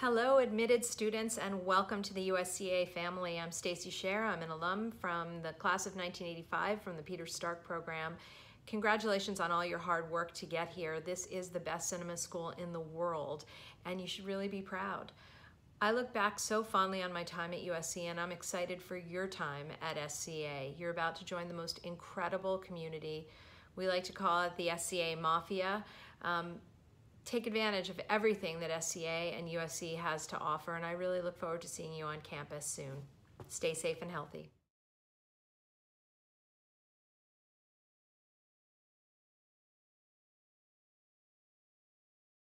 Hello, admitted students, and welcome to the USCA family. I'm Stacey Sher. I'm an alum from the class of 1985 from the Peter Stark program. Congratulations on all your hard work to get here. This is the best cinema school in the world, and you should really be proud. I look back so fondly on my time at USC, and I'm excited for your time at SCA. You're about to join the most incredible community. We like to call it the SCA Mafia. Um, take advantage of everything that SCA and USC has to offer, and I really look forward to seeing you on campus soon. Stay safe and healthy.